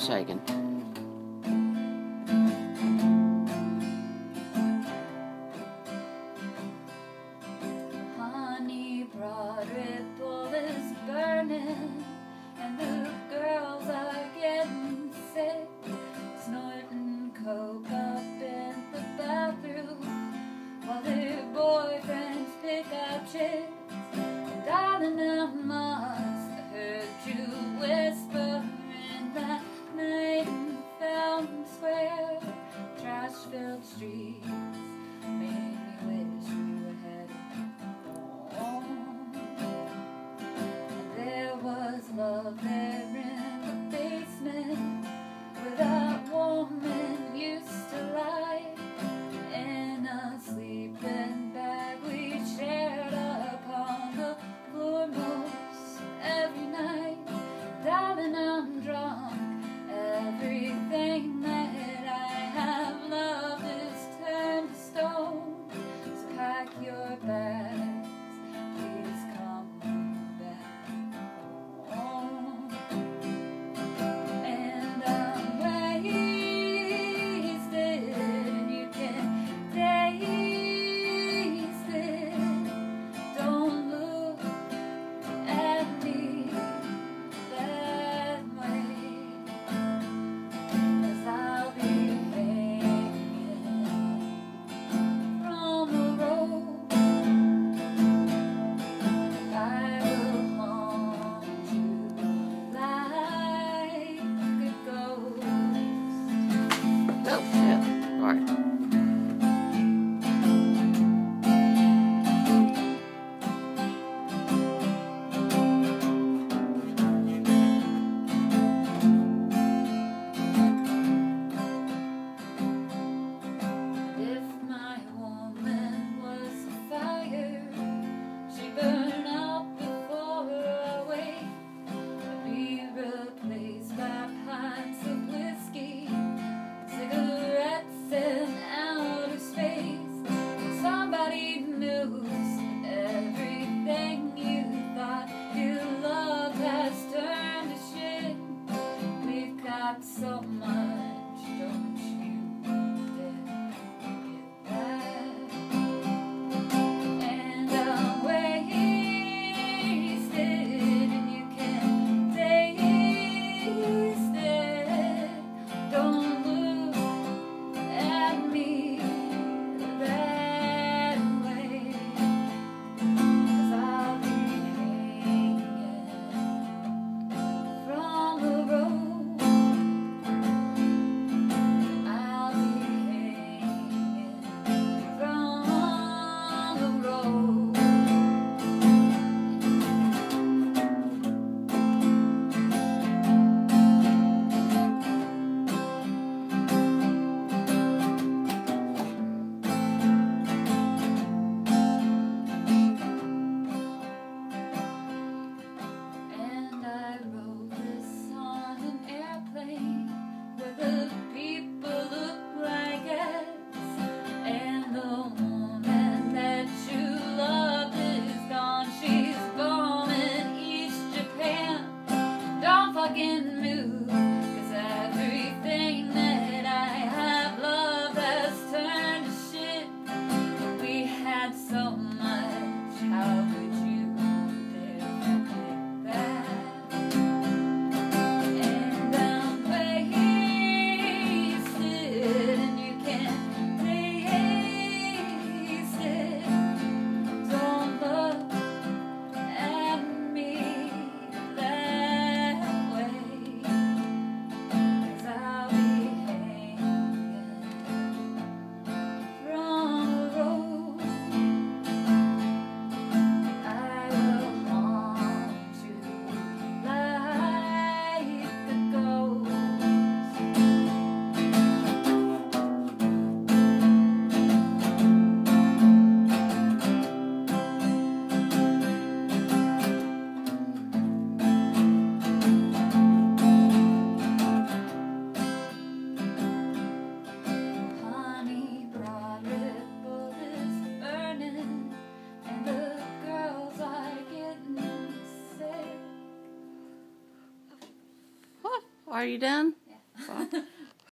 second. Honey is burning, and the girls are getting sick, snorting coke up in the bathroom while their boyfriends pick up chicks. Darling, I'm I'm drunk, everything that Oh. Are you done? Yeah.